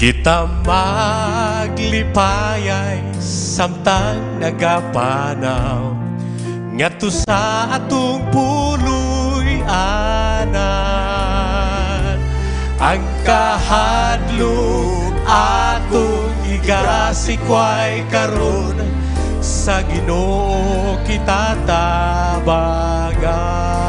Kita maglipayay samtang nagapanaw. Ngadto sa atong puloy anan. Ang kahadlok atong igasikway karon sa Ginoo kita tabangan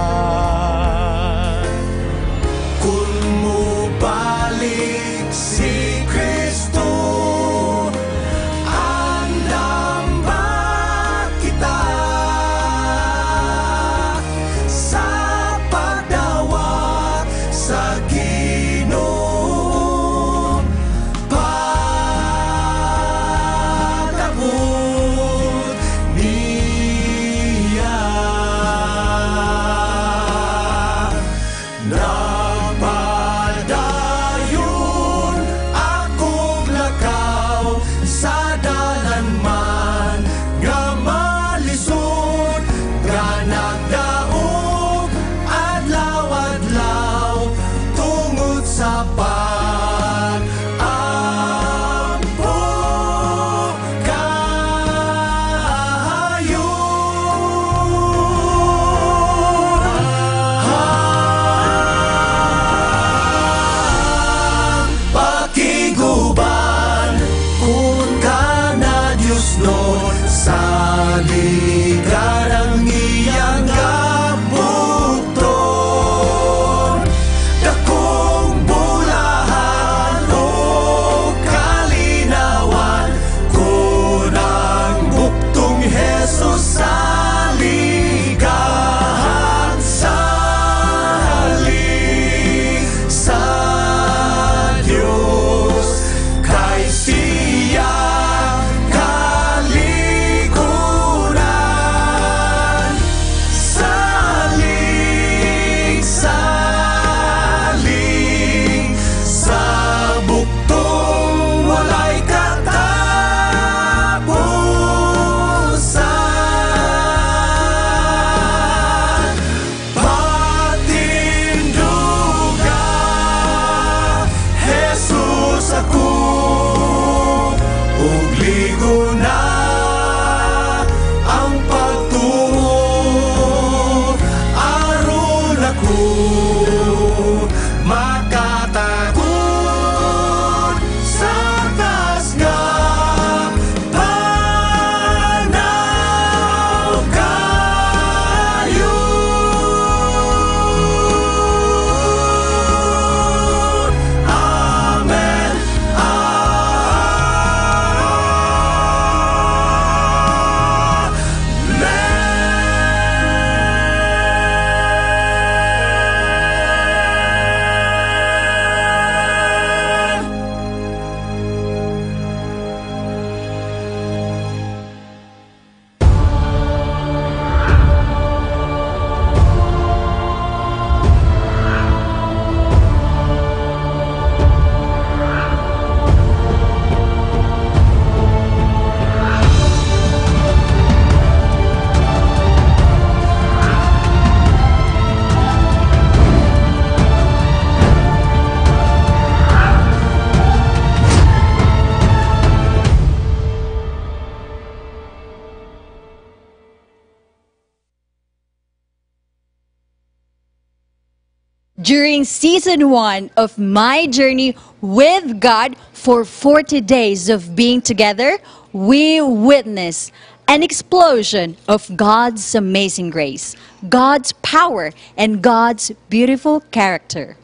During season one of my journey with God for 40 days of being together, we witness an explosion of God's amazing grace, God's power, and God's beautiful character.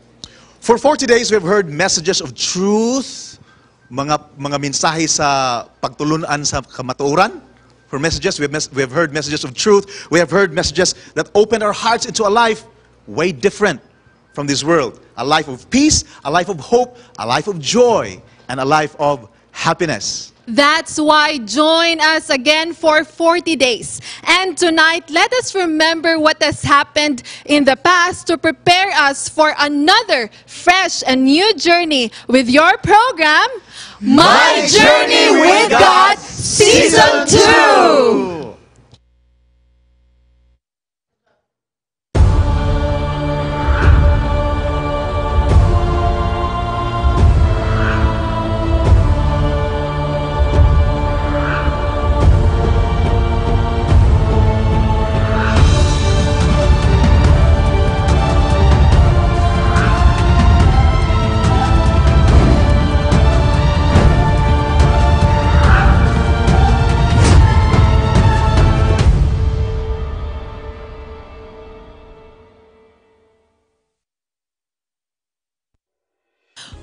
For 40 days, we've heard messages of truth, mga mga mensahe sa pagtulunan sa kamatuoran. For messages, we have, mes- we have heard messages of truth. We have heard messages that open our hearts into a life way different from this world. A life of peace, a life of hope, a life of joy, and a life of happiness. That's why join us again for 40 days. And tonight, let us remember what has happened in the past to prepare us for another fresh and new journey with your program, My Journey with God Season 2.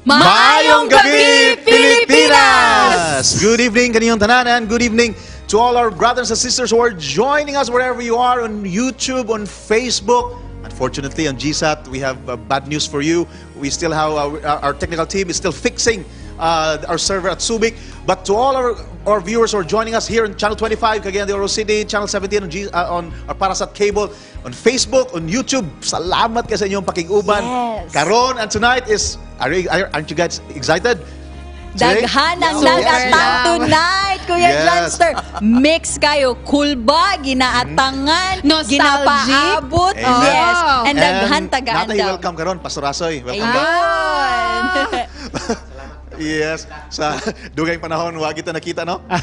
Maayong gabi, Pilipinas! Good evening, kaniyong tanan, and good evening to all our brothers and sisters who are joining us wherever you are on YouTube, on Facebook. Unfortunately, on GSAT, we have uh, bad news for you. We still have our, our technical team is still fixing uh, our server at Subic. But to all our, our viewers who are joining us here on Channel 25, Cagayan de Oro City, Channel 17 on, G, uh, on our Parasat Cable, on Facebook, on YouTube, salamat ka sa inyong pakiguban. Yes. Karon and tonight is, are you, are, aren't you guys excited? Daghan ang Super nagatang lang. tonight, Kuya Yes. Johnster. Mix kayo. Cool ba? Ginaatangan? Nostalgic. Ginapaabot? Amen. Yes. And And daghan tagaan Natay, daw. welcome karon Pastor Asoy. Welcome back. Yes. Sa dugay panahon, wag kita nakita, no? Uh,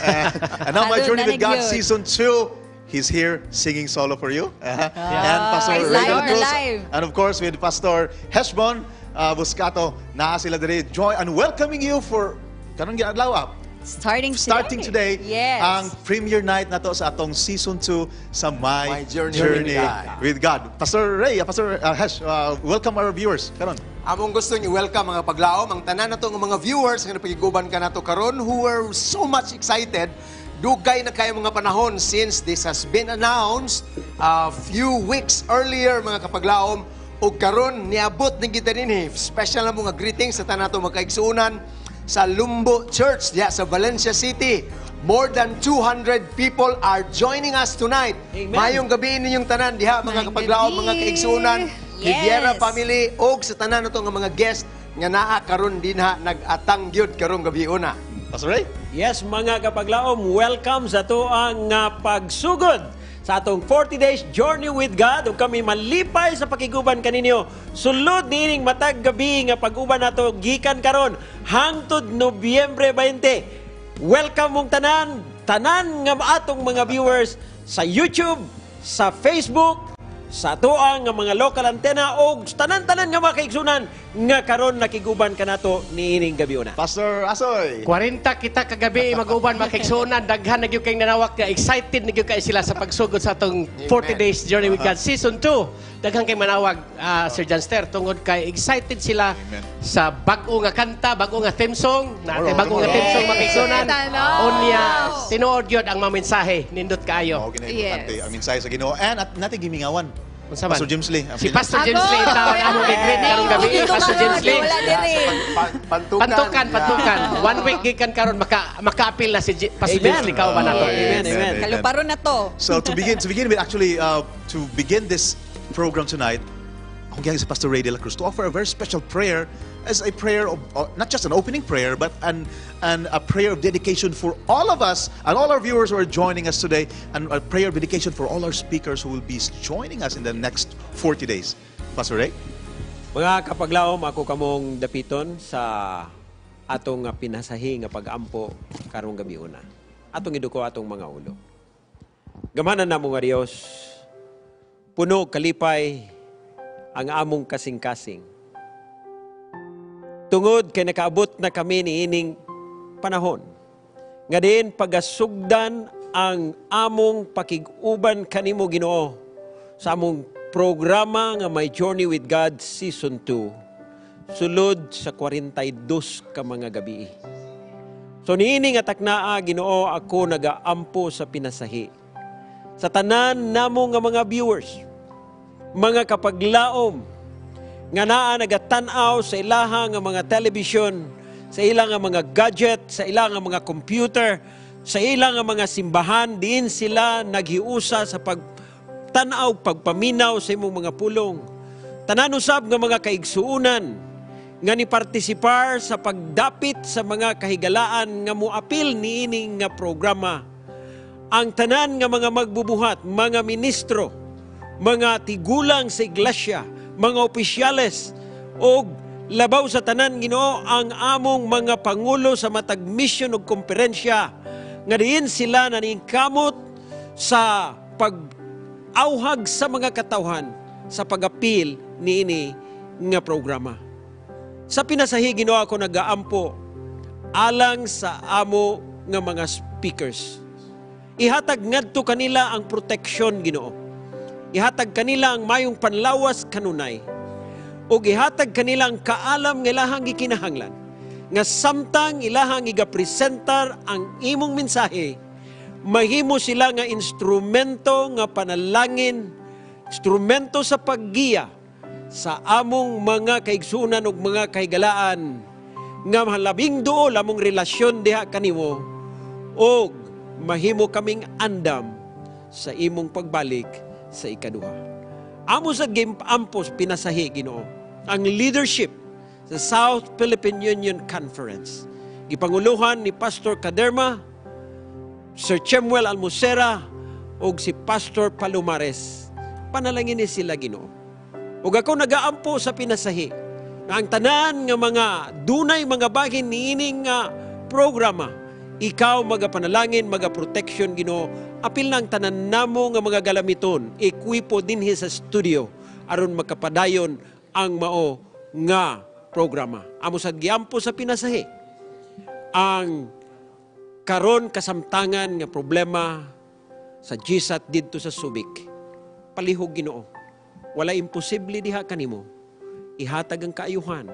and now, My Journey with God. Season 2. He's here singing solo for you. Uh, And Pastor He's Ray Cruz. live. And of course, with Pastor Heshbon uh, Buscato. Naa sila diri. Joy and welcoming you for kanong ginadlaw ah, Starting today. starting today Yes. ang premiere night na to sa atong season 2 sa My, My Journey with God. with God. Pastor Ray, uh, Pastor uh, Hesh, uh, welcome our viewers. Karon. Among gusto ni welcome mga paglaom ang tanan nato ng mga viewers nga napagiguban ka nato karon who were so much excited dugay na kayo mga panahon since this has been announced a few weeks earlier mga kapaglaom ug karon niabot ni kita dinhi special na mga greetings sa tanan nato magkaigsuunan sa Lumbo Church diya sa Valencia City More than 200 people are joining us tonight. Mayong gabi ninyong tanan diha mga Mayong kapaglaom, mga gabi. kaigsuunan. Yes. Riviera family og sa tanan nato nga mga guest nga naa karon din ha nag-atang gyud karong gabi una. Pastor Ray? Yes, mga kapaglaom, welcome sa to ang nga pagsugod sa atong 40 days journey with God ug kami malipay sa pakiguban kaninyo. Sulod niining matag gabi nga pag-uban nato gikan karon hangtod Nobyembre 20. Welcome mong tanan, tanan nga atong mga viewers sa YouTube, sa Facebook, sa tuang nga mga local antenna o tanan-tanan nga mga kaigsunan nga karon nakiguban kanato niining gabi una. Pastor Asoy. 40 kita kagabi mag-uban makiksunan daghan na gyud kay nanawak nga excited na gyud kay sila sa pagsugod sa atong 40 days journey with God season 2 daghan kay manawag ah, Sir Janster tungod kay excited sila Amen. sa bag-o nga kanta bag-o nga theme song natin bag-o nga theme song makiksunan Tanaw. unya tinuod gyud ang mga mensahe nindot kaayo Yes. ang mensahe sa Ginoo. And at natin gimingawan. Unsa man? Pastor James Lee. si Pastor James! Lee taon among greet karong gabi Pastor James Lee Wala din eh. Pa- pantukan. Pantukan, pantukan. One week gikan karon maka maka-appeal na si J- Pastor Amen. James Lee kao ba nato? Amen, amen. Kaluparon na to. So to begin to begin with actually uh, to begin this program tonight, akong gihang si Pastor Ray de la Cruz to offer a very special prayer as a prayer of uh, not just an opening prayer but an and a prayer of dedication for all of us and all our viewers who are joining us today and a prayer of dedication for all our speakers who will be joining us in the next 40 days. Pastor Ray? Mga kapaglaom, ako kamong dapiton sa atong pinasahi nga pag-ampo karong gabi una. Atong iduko atong mga ulo. Gamanan na mo nga Dios, puno kalipay ang among kasing-kasing. Tungod kay nakaabot na kami ni ining panahon. Nga din pagasugdan ang among pakiguban kanimo Ginoo sa among programa nga My Journey with God Season 2 sulod sa 42 ka mga gabi. So niini nga taknaa Ginoo ako nagaampo sa pinasahi. Sa tanan namo nga mga viewers, mga kapaglaom nga naa nagatanaw sa ilaha nga mga television, sa ilang nga mga gadget, sa ilang nga mga computer, sa ilang nga mga simbahan, diin sila naghiusa sa pagtanaw, pagpaminaw sa imong mga pulong. Tanan usab nga mga kaigsuunan, nga ni partisipar sa pagdapit sa mga kahigalaan nga muapil niining nga programa. Ang tanan nga mga magbubuhat, mga ministro, mga tigulang sa iglesia, mga opisyales, o labaw sa tanan Ginoo ang among mga pangulo sa matag mission ug komperensya nga diin sila naningkamot sa pag-auhag sa mga katawhan sa pagapil niini nga programa. Sa pinasahi Ginoo ako nagaampo alang sa amo nga mga speakers. Ihatag ngadto kanila ang proteksyon Ginoo. Ihatag kanila ang mayong panlawas kanunay. O ihatag kanila ang kaalam nga ilahang gikinahanglan. Nga samtang ilahang igapresentar ang imong mensahe, mahimo sila nga instrumento nga panalangin, instrumento sa paggiya, sa among mga kaigsunan ug mga kahigalaan nga mahalabing duol among relasyon diha kanimo og mahimo kaming andam sa imong pagbalik sa ikaduha. Amo sa game ampos pinasahi Ginoo ang leadership sa South Philippine Union Conference. Gipanguluhan ni Pastor Kaderma, Sir Chemuel Almusera ug si Pastor Palomares. Panalangin ni sila Ginoo Ug ako nagaampo sa pinasahi nga ang tanan nga mga dunay mga bagin niining nga programa ikaw magapanalangin, magaprotection Ginoo apil nang tanan namo nga mga galamiton ekwipo dinhi sa studio aron makapadayon ang mao nga programa. Amo sad giampo sa pinasahi ang karon kasamtangan nga problema sa GSAT didto sa Subic. Palihog Ginoo wala imposible diha kanimo. Ihatag ang kaayuhan.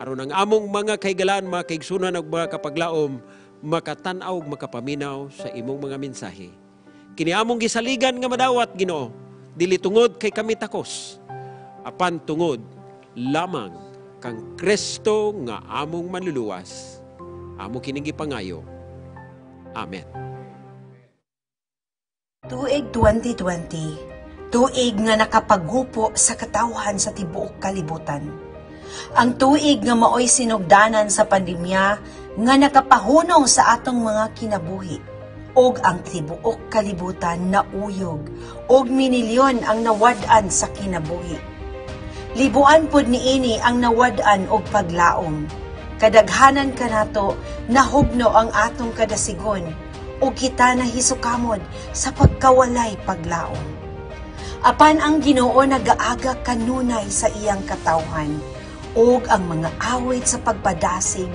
aron ang among mga kaigalan, mga kaigsunan ug mga kapaglaom, makatanaw ug makapaminaw sa imong mga mensahe. Kini among gisaligan nga madawat Ginoo, dili tungod kay kami takos, apan tungod lamang kang Kristo nga among manluluwas. Amo kining gipangayo. Amen. Tuig 2020 tuig nga nakapagupo sa katawhan sa tibuok kalibutan. Ang tuig nga maoy sinugdanan sa pandemya nga nakapahunong sa atong mga kinabuhi og ang tibuok kalibutan na uyog og minilyon ang nawad-an sa kinabuhi. Libuan pod niini ang nawad-an og paglaom. Kadaghanan kanato nahugno ang atong kadasigon ug kita na hisukamod sa pagkawalay paglaom apan ang Ginoo nagaaga kanunay sa iyang katawhan ug ang mga awit sa pagpadasig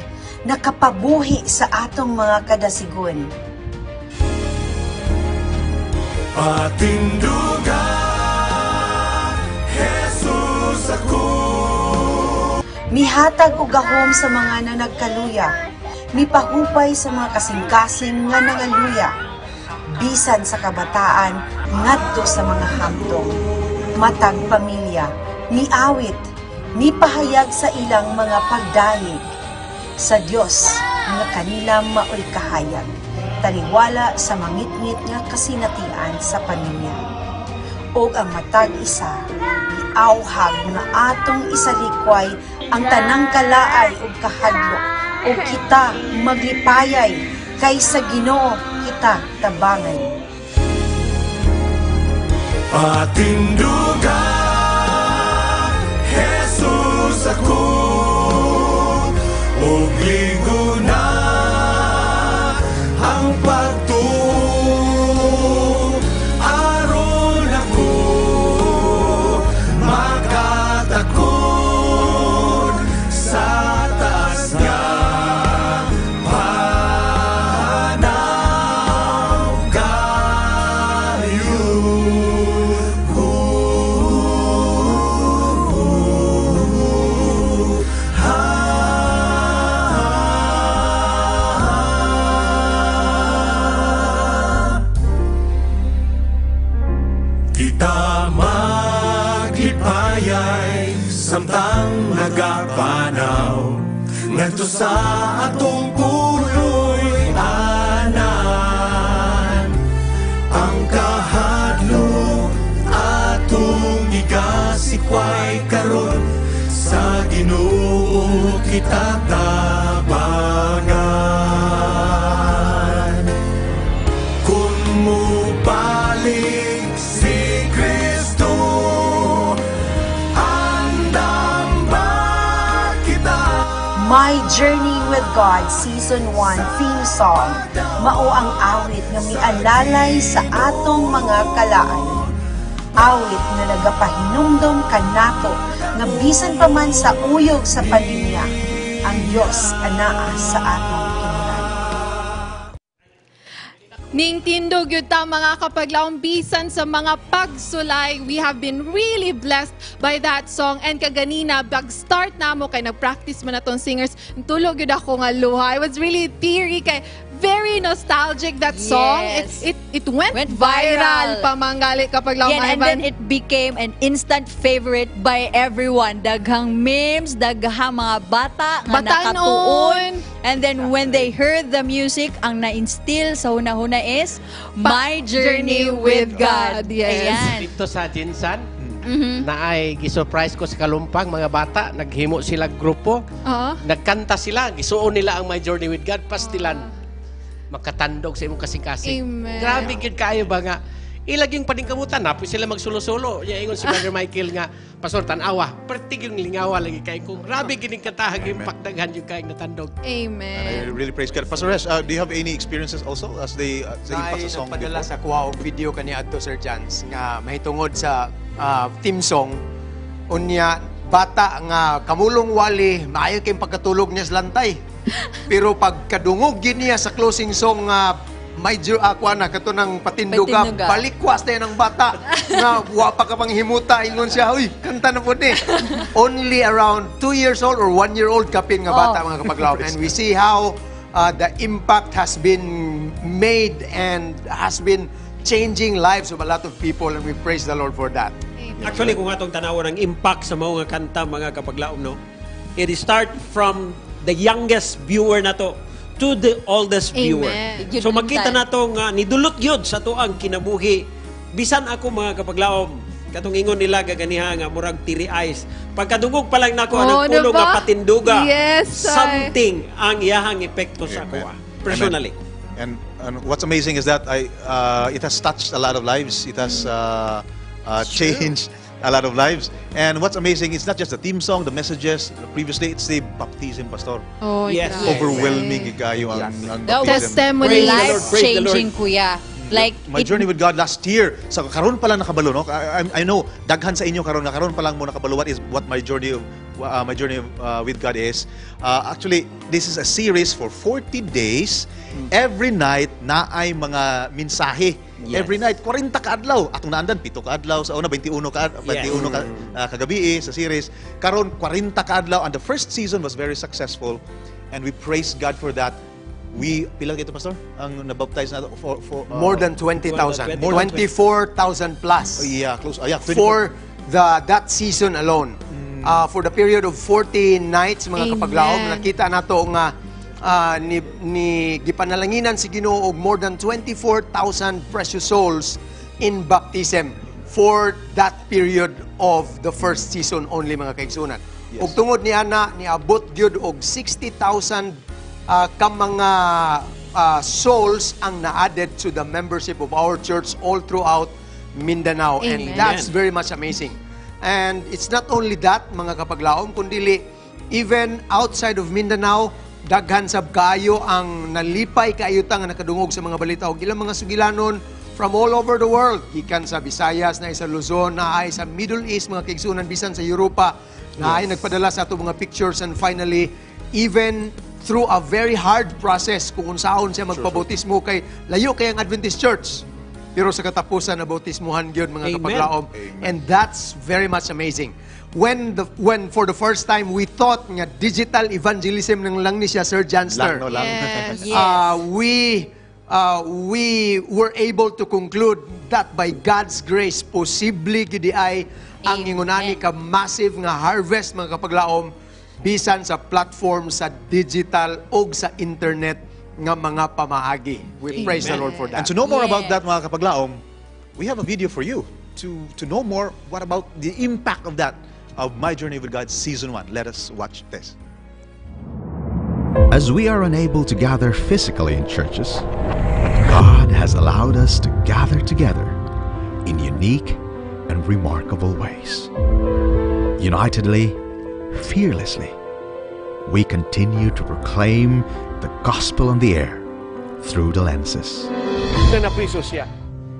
nakapabuhi sa atong mga kadasigon. Patindugan, Jesus ako. Mihatag og gahom sa mga nanagkaluya, mipahupay sa mga kasing-kasing nga nangaluya, bisan sa kabataan ngadto sa mga hamtong. Matag pamilya ni awit ni pahayag sa ilang mga pagdalig. Sa Dios nga kanila maoy kahayag taliwala sa mangitngit nga kasinatian sa pamilya og ang matag isa iawhag nga atong isalikway ang tanang kalaay ug kahadlok ug kita maglipayay kaysa Ginoo kita tabangan. Patindugan, Jesus ako. Ug kita tabangan Kung mubalik si Kristo Andam ba kita? My Journey with God Season 1 theme song. Mao ang awit nga mialalay sa atong mga kalaan. Awit nga nagapahinumdom kanato nga bisan pa man sa uyog sa pandemya, Dios anaa sa atong kinunan. Ning tindog yun ta mga kapaglaong bisan sa mga pagsulay. We have been really blessed by that song. And kaganina, bag-start na mo kay nag-practice man na tong singers. Tulog yun ako nga luha. I was really teary kay very nostalgic that song. Yes. It, it, it went, Went viral, viral. pamanggali kapaglaong Yeah, and then it became an instant favorite by everyone. Daghang memes, daghang mga bata nga nakatuon. And then when they heard the music, ang na-instill sa una-una is My Journey with God. Yes. Ayan. Dito sa Jinsan, Mhm. na ay gisurprise ko sa Kalumpang, mga bata, naghimo sila grupo, Ah. nagkanta sila, gisuon nila ang My Journey with God, pastilan. Makatandog sa imong kasing-kasing. Amen. Grabe gid kayo ba nga, ilaging paningkamutan na, sila magsulo-sulo. Ya ingon si Brother Michael nga, Pastor Tanawa, pertig yung lingawa lagi kay kung grabe gining katahag yung pakdaghan yung kayong natandog. Amen. I really praise God. Pastor Resh, uh, do you have any experiences also as they uh, sa impact Ay, sa song? nagpadala before? sa kuha video kani adto Sir Jans nga mahitungod sa ah, theme song unya bata nga kamulong wali maayo kay pagkatulog niya sa lantay. Pero pagkadungog gid niya sa closing song nga may jo ako na kato ng Patindog ka. balikwas tayo ng bata nga wa pa ka pang himuta ingon siya uy kanta na po ni only around 2 years old or 1 year old kapin nga bata Oh. mga kapaglaw and we see how uh, the impact has been made and has been changing lives of a lot of people and we praise the Lord for that. Actually, kung atong tanawan ang impact sa mga kanta, mga kapaglaom, no? It start from the youngest viewer na to to the oldest viewer. Amen. So makita na to nga nidulot yun sa to ang kinabuhi. Bisan ako mga kapaglaom, katong ingon nila gaganiha nga murag tiri eyes. Pagkadungog pa lang nako ang Oh, pulo diba? nga patinduga. Yes, something ang iyahang epekto sa Amen. ako. Personally. And, and what's amazing is that I, uh, it has touched a lot of lives. It has uh, uh, changed a lot of lives. And what's amazing is not just the theme song, the messages. Previously, it's the baptism, Pastor. Oh, Yes. grabe. Overwhelming kayo ang, ang baptism. Testimony. The the Life-changing, kuya. Like, My it- journey with God last year, sa karon pa lang nakabalo, no? I, I- I know, daghan sa inyo karon, karon pa lang mo nakabalo what is what my journey of uh, my journey uh, with God is. Uh, actually, this is a series for 40 days. Every night na ay mga mensahe. Yes. Every night 40 ka adlaw. Atong naandan pito ka adlaw sa una 21 ka 21 ka uh, kagabi eh, sa series. Karon 40 ka adlaw and the first season was very successful and we praise God for that. We pila ito pastor ang nabaptize nato for for uh, More than 20,000. More than 24,000 plus. Oh, yeah, close. Oh, yeah, 24. for the that season alone. Uh, for the period of 40 nights mga Amen. nakita nato nga uh, ni, ni gipanalanginan si Ginoo og more than 24,000 precious souls in baptism for that period of the first season only mga kaigsunan. Yes. Ug tungod ni ana niabot gyud og 60,000 uh, ka mga uh, souls ang na-added to the membership of our church all throughout Mindanao and Amen. that's very much amazing. And it's not only that, mga kapaglaom, kundi even outside of Mindanao, daghan sab kaayo ang nalipay kaayutan nga nakadungog sa mga balita og ilang mga sugilanon from all over the world. Gikan sa Visayas, na sa Luzon, na ay sa Middle East, mga kaigsunan, bisan sa Europa, na ay nagpadala sa ato mga pictures and finally, even through a very hard process kung unsaon siya magpabautismo kay layo kay ang Adventist Church. Pero sa katapusan na bautismuhan gyud mga Amen. kapaglaom. And that's very much amazing. When the when for the first time we thought nga digital evangelism nang lang ni siya Sir Janster. Lang, no, lang. Yes. Yes. Uh, we uh, we were able to conclude that by God's grace posible gidi ay ang Amen. ingunani ka massive nga harvest mga kapaglaom bisan sa platform sa digital og sa internet nga mga pamaagi. We praise the Lord for And that. to know more about Yes. that, mga kapaglaom, we have a video for you to to know more what about the impact of that of My Journey with God Season 1. Let us watch this. As we are unable to gather physically in churches, God has allowed us to gather together in unique and remarkable ways. Unitedly, fearlessly, we continue to proclaim the gospel on the air through the lenses. na napriso siya.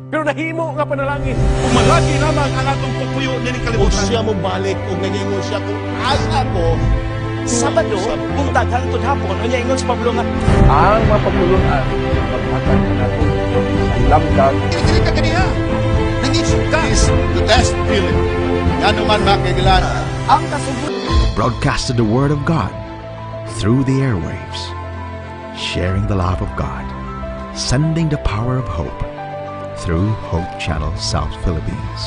Pero nahimo nga panalangin. Umalagi lamang ang atong pagpuyo ng kalibutan. Kung siya mo balik, kung nangingon siya, kung asa ko, Sabado, kung daghang tud hapon, unya ingon sa Pablo ang mapamulunan, maghatag na nato sa lamdag. Kaya ka kaniya. Nangisip ka. Is the best feeling. Yan naman makigilan. Ang kasubot. broadcasted the Word of God through the airwaves, sharing the love of God, sending the power of hope through Hope Channel South Philippines.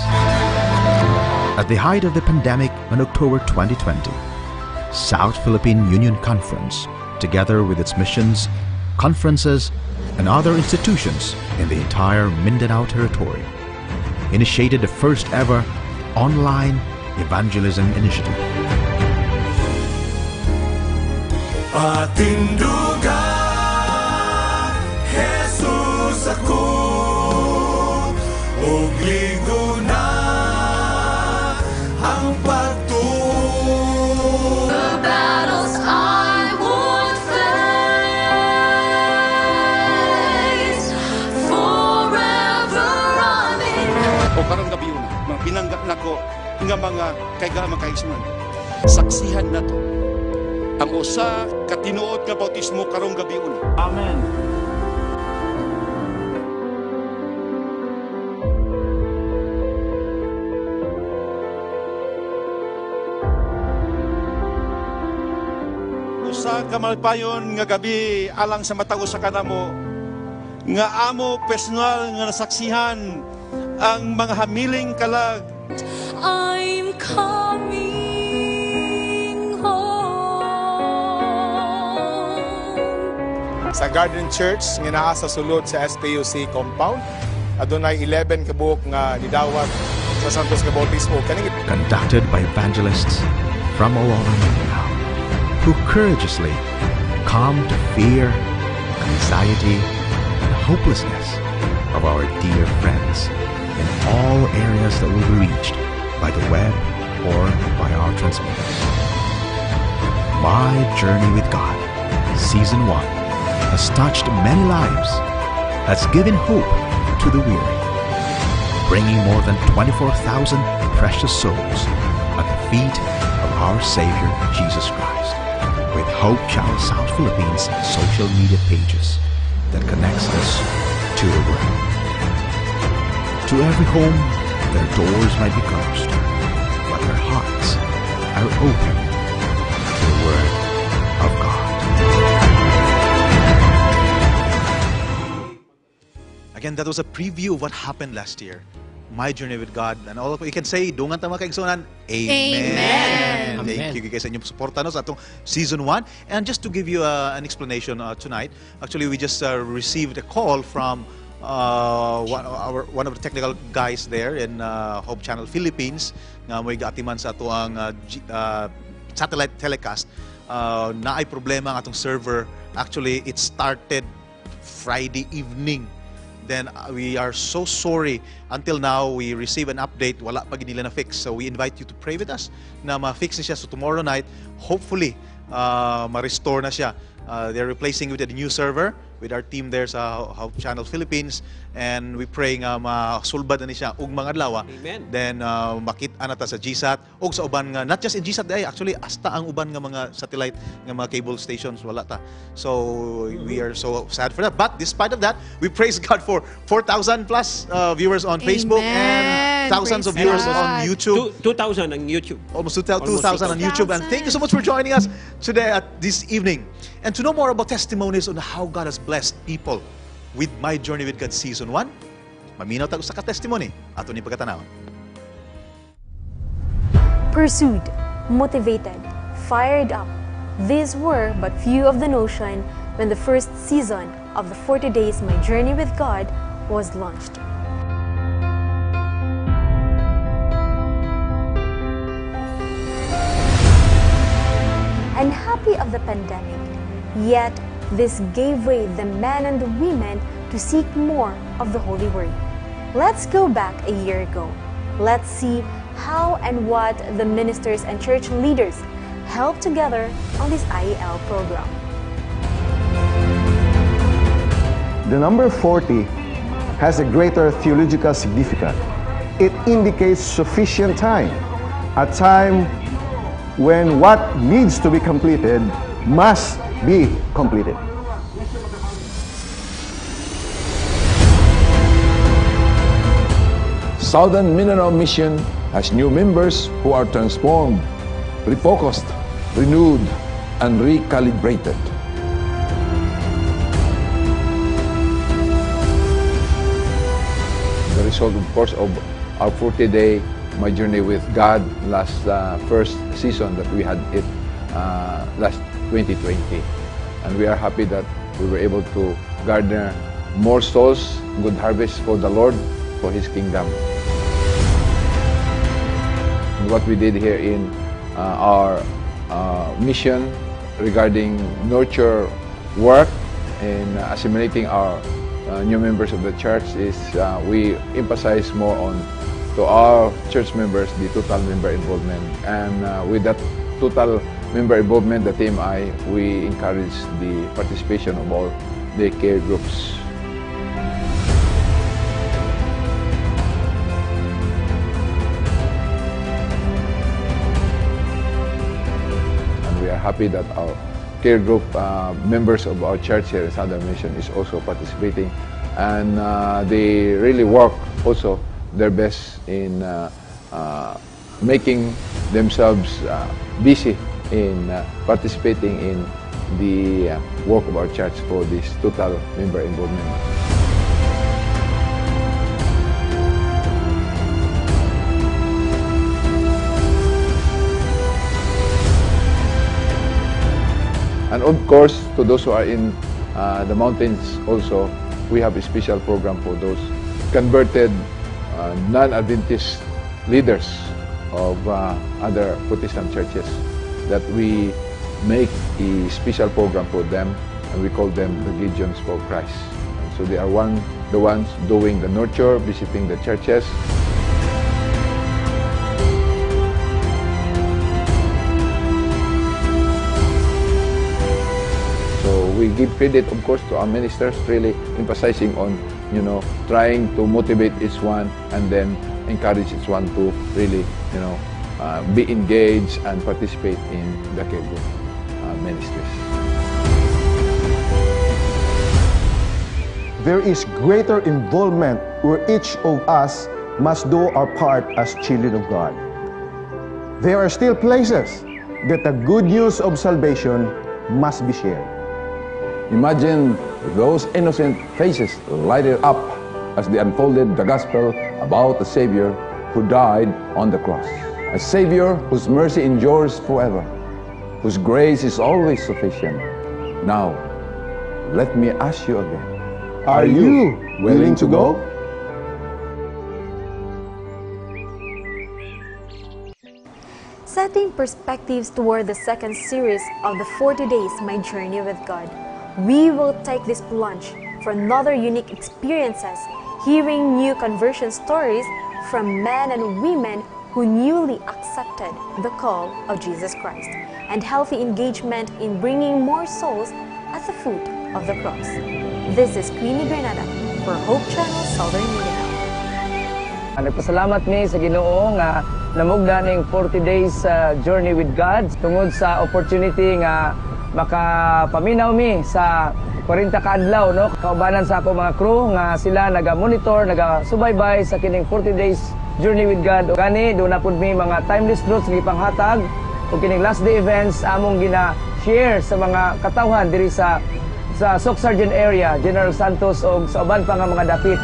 At the height of the pandemic in October 2020, South Philippine Union Conference, together with its missions, conferences, and other institutions in the entire Mindanao territory, initiated the first ever online evangelism initiative. Patindugan, Jesus ako karong gabi yun, mga binangga na ko nga mga kaiga mga kaigsunan. Saksihan na to. Ang usa katinuod nga bautismo karong gabi yun. Amen. Usa ka malpayon nga gabi alang sa matago sa kanamo nga amo personal nga nasaksihan ang mga hamiling kalag. I'm coming home. Sa Garden Church nga naa sa sulod sa SPUC compound, adunay 11 kabuok nga nidawat sa Santos kaning conducted by evangelists from all over who courageously calm the fear, anxiety, and hopelessness of our dear friends in all areas that will be reached by the web or by our transmitters. My Journey with God, Season 1, has touched many lives, has given hope to the weary, bringing more than 24,000 precious souls at the feet of our Savior Jesus Christ with Hope Channel South Philippines social media pages that connects us to the world. To every home, their doors might be closed, but their hearts are open to the Word of God. Again, that was a preview of what happened last year. My journey with God. And all of you can say, dungan tama kaigsunan. Amen. Amen. Thank you guys sa inyong suporta no, sa atong season 1. And just to give you uh, an explanation uh, tonight, actually we just uh, received a call from uh, one, our, one of the technical guys there in uh, Hope Channel Philippines nga may gaatiman sa ato ang uh, G- uh, satellite telecast. Uh, na ay problema ang atong server. Actually, it started Friday evening. Then uh, we are so sorry. Until now, we receive an update. Wala pa nila na fix. So we invite you to pray with us na ma-fix na siya. So tomorrow night, hopefully, uh, ma-restore na siya. Uh, they're replacing with a new server with our team there sa Hope Channel Philippines. And we pray nga masulbad na ni siya ug mga adlaw. Amen. Then uh, makita na ta sa GSAT ug sa uban nga not just in GSAT day actually hasta ang uban nga mga satellite nga mga cable stations wala ta. So we are so sad for that. But despite of that, we praise God for 4,000 plus uh, viewers on Facebook and Amen. thousands of Praise viewers God. on YouTube. Two- 2,000 ang YouTube. Almost 2,000 Almost on YouTube. And thank you so much for joining us today at this evening. And to know more about testimonies on how God has blessed people with My Journey with God Season 1, maminaw tayo sa ka-testimony. Ato ni pagkatanaw. pursued, motivated, fired up. These were but few of the notion when the first season of the 40 Days My Journey with God was launched. Unhappy of the pandemic, Yet, this gave way the men and the women to seek more of the Holy Word. Let's go back a year ago. Let's see how and what the ministers and church leaders helped together on this IEL program. The number 40 has a greater theological significance. It indicates sufficient time, a time when what needs to be completed must be completed. Southern Mindanao Mission has new members who are transformed, refocused, renewed, and recalibrated. The result, of course, of our 40-day My Journey with God last uh, first season that we had it uh, last 2020. And we are happy that we were able to garner more souls, good harvest for the Lord, for His kingdom. And what we did here in uh, our uh, mission regarding nurture work in uh, assimilating our uh, new members of the church is uh, we emphasize more on to our church members the total member involvement and uh, with that total member involvement the team I we encourage the participation of all the care groups. And we are happy that our care group uh, members of our church here in Southern Mission is also participating. And uh, they really work also their best in uh, uh, making themselves uh, busy in uh, participating in the uh, work of our church for this total member involvement. And of course, to those who are in uh, the mountains also, we have a special program for those converted uh, non-Adventist leaders of uh, other Protestant churches that we make a special program for them and we call them the Legions for Christ. And so they are one, the ones doing the nurture, visiting the churches, So we give credit, of course, to our ministers, really emphasizing on, you know, trying to motivate each one and then encourage each one to really, you know, uh, be engaged and participate in the group uh, ministries. There is greater involvement where each of us must do our part as children of God. There are still places that the good news of salvation must be shared. Imagine those innocent faces lighted up as they unfolded the gospel about the Savior who died on the cross. A Savior whose mercy endures forever, whose grace is always sufficient. Now, let me ask you again. Are you willing to go? Setting perspectives toward the second series of the 40 Days My Journey with God, we will take this plunge for another unique experiences, hearing new conversion stories from men and women who newly accepted the call of Jesus Christ, and healthy engagement in bringing more souls at the foot of the cross. This is Queenie Granada for Hope Channel Southern Mindanao. Nagpasalamat mi sa Ginoo nga namugda ning 40 days uh, journey with God tungod sa opportunity nga makapaminaw mi sa 40 ka adlaw no kaubanan sa ako mga crew nga sila naga-monitor naga-subaybay sa kining 40 days journey with God gani do na pud mi mga timeless truths nga ipanghatag ug kining last day events among gina-share sa mga katawhan diri sa sa Soc Sergeant area General Santos ug sa uban pa nga mga dapit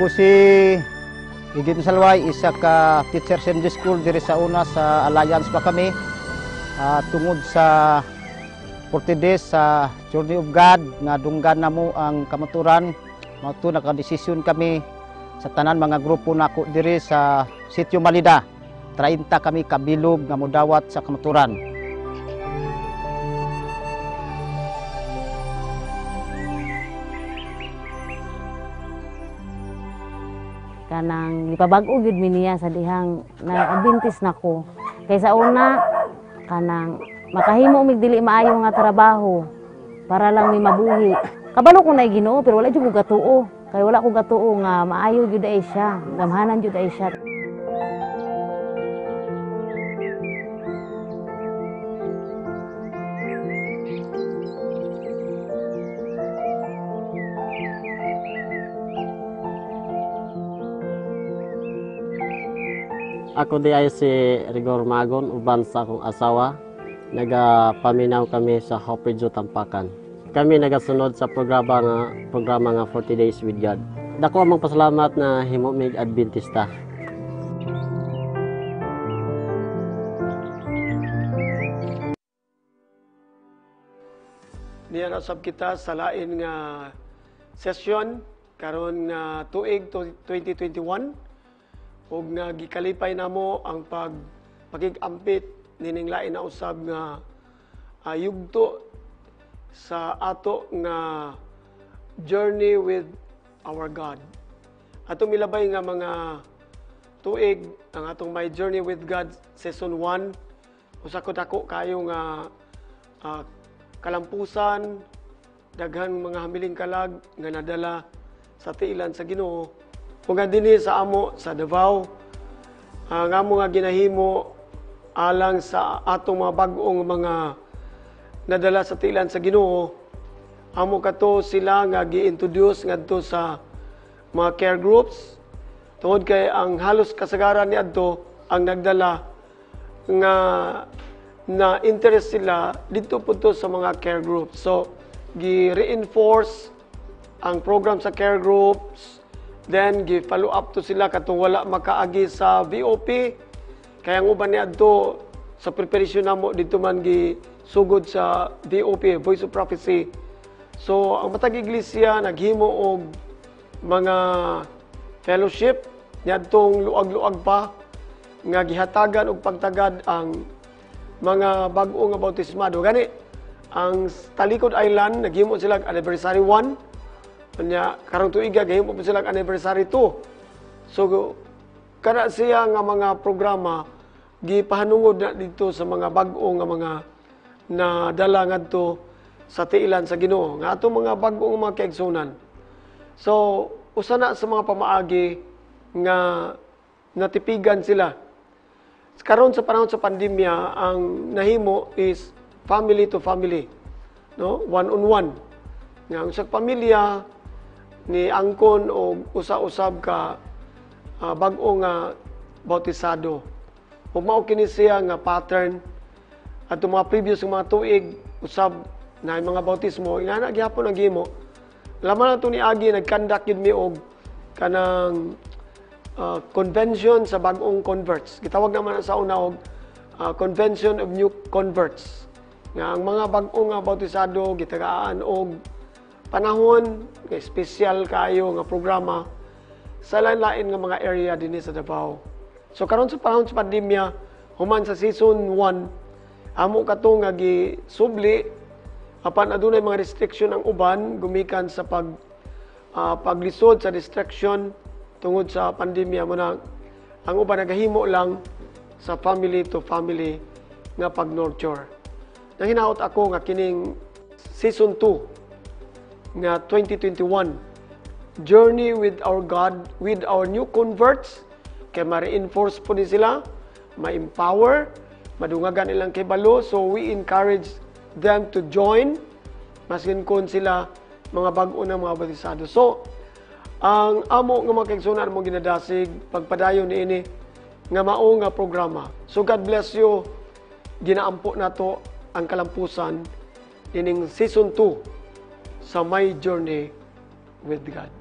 Ako si Igit Salway, isa ka teacher Sunday School diri sa una sa Alliance pa kami. Ah, tungod sa 40 days sa Journey of God nga dunggan namo ang kamaturan. Mao naka-desisyon kami sa tanan mga grupo nako diri sa Sitio Malida. 30 kami kabilog nga mudawat sa kamaturan. kanang ipabag-o gyud mi niya sa dihang naabintis nako. Kaysa una kanang makahimo mig dili maayo nga trabaho para lang mi mabuhi kabalo ko na Ginoo pero wala jud ko gatuo kay wala ko gatuo nga maayo jud ay siya gamhanan jud ay siya Ako di ay si Rigor Magon, uban sa akong asawa. Nagapaminaw kami sa Hopridjo Tampakan. Kami nagasunod sa programa nga programa nga 40 Days with God. Dako amang pasalamat na himo mig Adventista. Niya na sab kita sa lain nga session karon nga tuig to- 2021 ug nga gikalipay namo ang pag pagig-ampit nining lain na usab nga ah, yugto sa ato nga journey with our God. Atong milabay nga mga tuig ang atong My Journey with God Season 1 usa ko dako kayo nga ah, kalampusan daghan mga hamiling kalag nga nadala sa tiilan sa Ginoo. Ug dinhi sa amo sa Davao. Ah, nga mo nga ginahimo alang sa atong mga bag-ong mga nadala sa tiilan sa Ginoo amo kato sila nga gi-introduce ngadto sa mga care groups tungod kay ang halos kasagaran ni adto ang nagdala nga na interest sila dito po sa mga care groups. So, gi-reinforce ang program sa care groups, then gi-follow up to sila katong wala makaagi sa VOP. Kaya ang uban ni adto sa preparation namo dito man gi sugod sa VOP, Voice of Prophecy. So, ang matag iglesia naghimo og mga fellowship niadtong luag-luag pa nga gihatagan og pagtagad ang mga bag-o nga bautismado. Gani, ang Talikod Island, naghimo sila anniversary 1. Kanya, karong tuiga, gahimo po sila anniversary 2. So, kada siya nga mga programa, gipahanungod na dito sa mga bag-o nga mga na dala ngadto sa tiilan sa Ginoo. Nga ato mga bag-o nga mga kaigsunan. So, usa na sa mga pamaagi nga natipigan sila. Karon sa panahon sa pandemya ang nahimo is family to family no? One on one nga ang sa pamilya ni angkon o usa-usab ka ah, bag-o nga bautisado. Ug mao kini siya nga pattern at mga previous mga tuig usab na mga bautismo nga na gihapon ang gihimo laman na ni agi nagkandak yun mi og kanang uh, convention sa bagong converts. Gitawag naman sa una og uh, convention of new converts. Nga ang mga bagong nga bautisado gitagaan og panahon nga espesyal kayo nga programa sa lain-lain nga mga area dinhi sa Davao. So karon sa panahon sa pandemya, human sa season 1, amo kato nga gisubli. Apan adunay mga restriction ang uban gumikan sa pag ah, paglisod sa restriction tungod sa pandemya. Mo na ang uban nagahimo lang sa family to family nga pag-nurture. Nanginaot ako nga kining season 2 nga 2021 Journey with our God with our new converts. Kay ma-reinforce po ni sila, ma-empower, madungagan ilang kibalo. So we encourage them to join maskin kon sila mga bag-o na mga batisado. So ang amo nga mga kaigsunan mo ginadasig pagpadayon niini nga mao nga programa. So God bless you. Ginaampo nato ang kalampusan dining season 2 sa My Journey with God.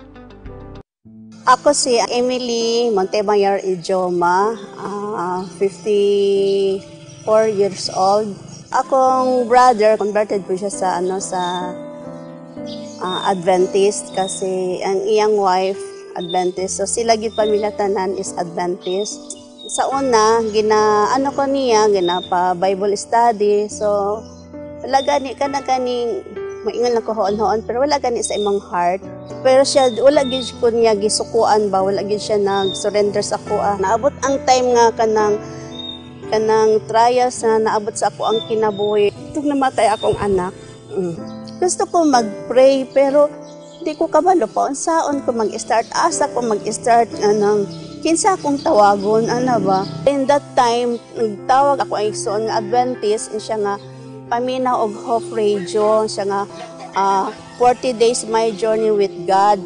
Ako si Emily Montemayor Ijoma, ah, uh, 50 4 years old. Akong brother, converted po siya sa, ano, sa uh, Adventist kasi ang iyang wife, Adventist. So sila gid pamilya tanan is Adventist. Sa una, gina ano ko niya, gina pa Bible study. So wala gani ka na kaning maingon lang ko hoon-hoon pero wala gani sa imong heart pero siya wala gid ko niya gisukuan ba wala gid siya nag surrender sa kuha naabot ang time nga kanang kanang trials na naabot sa ako ang kinabuhi. Tug namatay akong anak. Mm. gusto ko mag-pray pero di ko kabalo pa unsaon ko mag-start? Asa ko mag-start anang kinsa akong tawagon ana ba? In that time nagtawag ako igsoon nga Adventist and siya nga paminaw og Hope Radio siya nga ah, 40 days my journey with God.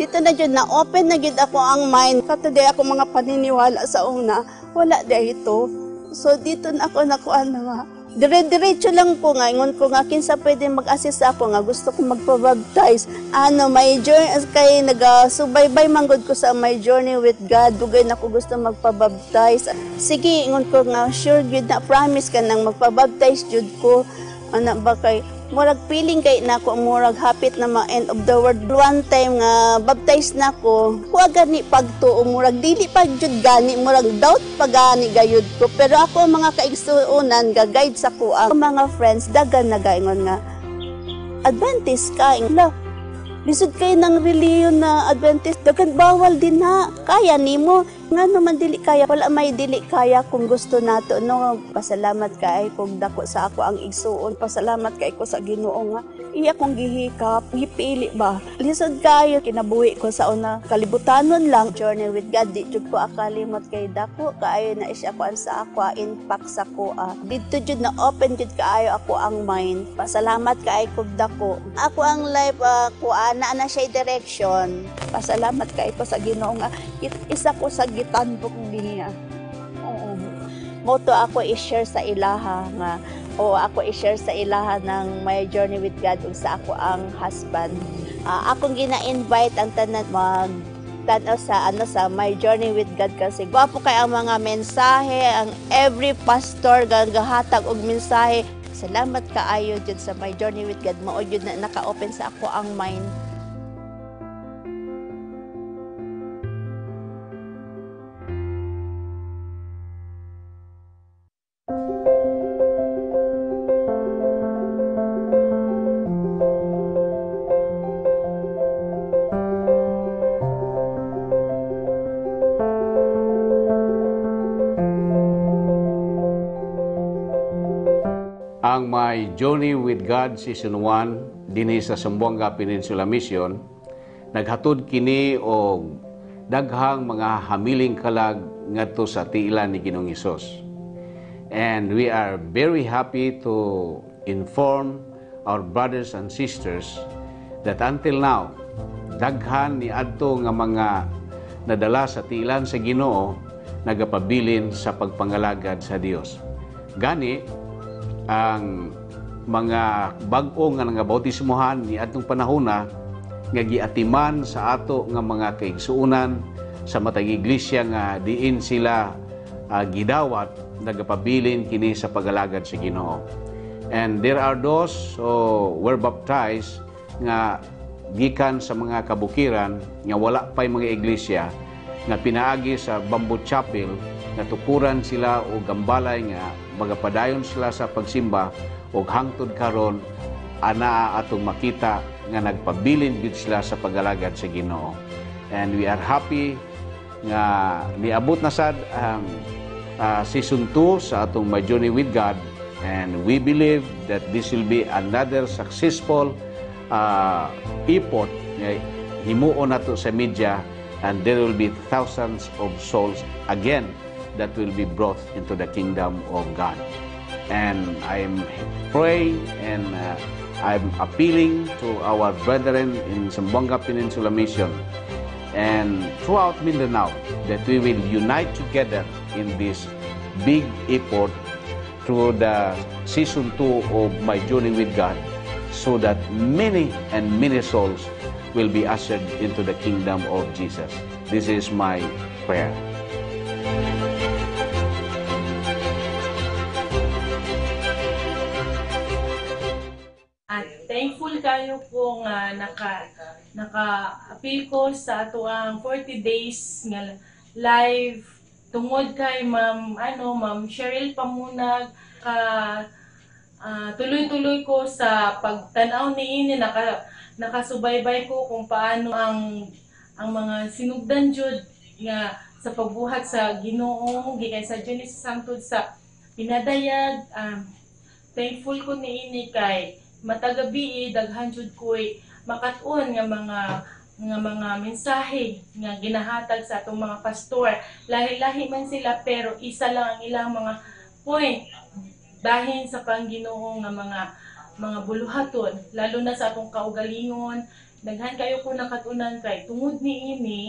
Dito na jud na open na jud ako ang mind. Katuday ako mga paniniwala sa una wala dito so dito na ako nakuan na nga dire-diretso lang ko nga. Ingon ko nga kinsa pwede mag-assist ako nga gusto ko magpa-baptize ano my journey kay nagasubaybay manggod ko sa my journey with God dugay na ko gusto magpa-baptize sige ingon ko nga sure gyud na promise ka nang magpa-baptize jud ko. Ana ba kay murag feeling kay nako murag hapit na ma end of the world one time nga baptize na ko kuha gani pagtuo murag dili pa jud gani murag doubt pa gani gayud ko pero ako mga kaigsuonan ga guide sa kuha mga friends dagan na gaingon nga Adventist ka la Lisod kayo ng reliyon na Adventist, dagan bawal din ha. Kaya nimo. Nga naman dili kaya, wala may dili kaya kung gusto nato. No, pasalamat kay kung dako sa ako ang igsuon. Pasalamat kay ko sa ginoo nga. Iya kong gihikap, gipili ba. Lisod kayo, kinabuhi ko sa una. Kalibutanon lang, journey with God. Di jud ko akalimot kay dako. Kaayo na isya ko sa ako, impact sa ko. Ah. Dito jud na open jud kaayo ako ang mind. Pasalamat kay kog dako. Ako ang life, uh, kuana na siya direction. Pasalamat kay ko sa ginoo nga. Isa ko sa gitanbok niya. Oo. Moto ako i-share sa ilaha nga o ako i-share sa ilaha ng my journey with God ug sa ako ang husband. Ah, akong gina-invite ang tanan mag tanaw sa ano sa my journey with God kasi gwapo kay ang mga mensahe ang every pastor gagahatag og mensahe salamat kaayo jud sa my journey with God mao jud na naka-open sa ako ang mind Ang My Journey with God Season 1 dinhi sa Sambuanga Peninsula Mission naghatod kini og daghang mga hamiling kalag ngadto sa tiilan ni Ginoong Hesus. And we are very happy to inform our brothers and sisters that until now daghan ni adto nga mga nadala sa tiilan sa Ginoo nagapabilin sa pagpangalagad sa Dios. Gani ang mga bag-o nga nga bautismohan ni atong panahona nga giatiman sa ato nga mga kaigsuunan sa matag iglesia nga diin sila ah, gidawat nagapabilin kini sa pagalagad sa Ginoo. And there are those who were baptized nga gikan sa mga kabukiran nga wala pay mga iglesia nga pinaagi sa Bamboo Chapel nga tukuran sila o gambalay nga magapadayon sila sa pagsimba o hangtod karon ana atong makita nga nagpabilin gid sila sa pagalagad sa Ginoo. And we are happy nga niabot na sad ang ah, season 2 sa atong My Journey with God. And we believe that this will be another successful uh, effort nga himuon nato sa media and there will be thousands of souls again that will be brought into the kingdom of God. And I'm praying and uh, I'm appealing to our brethren in Zamboanga Peninsula Mission and throughout Mindanao that we will unite together in this big effort through the season 2 of My Journey with God so that many and many souls will be ushered into the kingdom of Jesus. This is my prayer. Po nga naka naka appeal ko sa ato ang 40 days nga live. Tungod kay Ma'am ano, Ma'am Cheryl Pamunag ka ah, tuloy-tuloy ko sa pagtanaw ni ini naka nakasubaybay ko kung paano ang ang mga sinugdan jud nga sa pagbuhat sa Ginoo gikay sa Genesis sangtod sa pinadayag. Um, thankful ko ni ini kay matagabi daghan jud ko'y makatuon nga mga nga mga mensahe nga ginahatag sa atong mga pastor. Lahi-lahi man sila pero isa lang ang ilang mga point bahin sa Panginoon nga mga mga buluhaton lalo na sa atong kaugalingon. Daghan kayo ko nakatunan kay tungod ni ini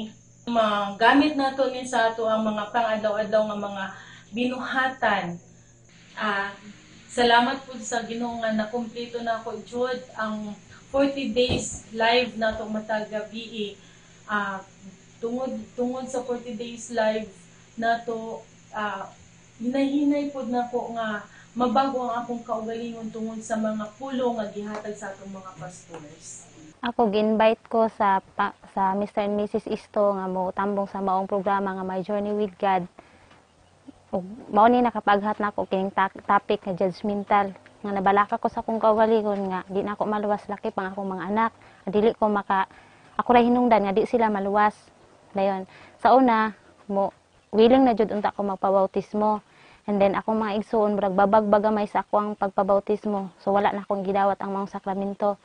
magamit nato ni sa ato ang mga pang-adlaw-adlaw nga mga binuhatan. Ah salamat po sa Ginoo nga nakumpleto na ako jud ang 40 days live na to matag gabi ah tungod tungod sa 40 days live na to ah hinahinay pod na ko nga mabago ang akong kaugalingon tungod sa mga pulong nga gihatag sa atong mga pastors. Ako ginvite ko sa pa, sa Mr. and Mrs. Isto nga mo tambong sa maong programa nga My Journey with God. Ug mao ni nakapaghat na ako kining topic nga judgmental nga nabalaka ko sa akong kaugalingon nga di na ako maluwas laki pang akong mga anak. Dili ko maka ako ra hinungdan nga di sila maluwas. Dayon. Sa una mo willing na jud unta ko magpabautismo. And then akong mga igsoon murag babag-bagamay sa ako pagpabautismo. So wala na akong gidawat ang mga sakramento.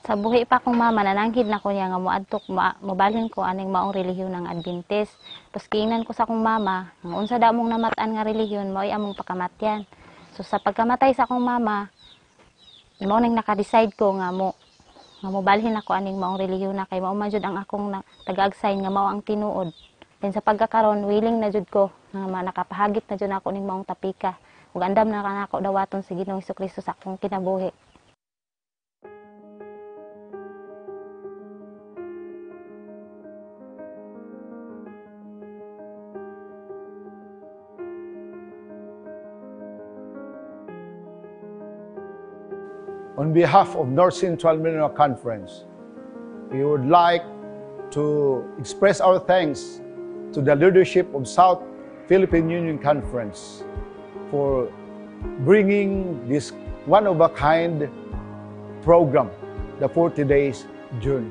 Sa buhi pa akong mama, nananghid na ko niya nga moadtok, ma- mabalhin ko aning maong relihiyon ng Adventist. Tapos kiingnan ko sa akong mama, nga unsa da mong namatan nga relihiyon, mao'y among pagkamatyan. So sa pagkamatay sa akong mama, mao nang naka-decide ko nga mo nga mobalhin ako aning maong relihiyon na kay mao man jud ang akong na, taga-agsign nga mao ang tinuod. Then sa pagkakaron, willing na jud ko nga nakapahagit na jud ako ning maong tapika. Ug andam na kanako dawaton si Ginoong Kristo sa akong kinabuhi. On behalf of North Central Mindanao Conference, we would like to express our thanks to the leadership of South Philippine Union Conference for bringing this one-of-a-kind program, the 40 Days Journey.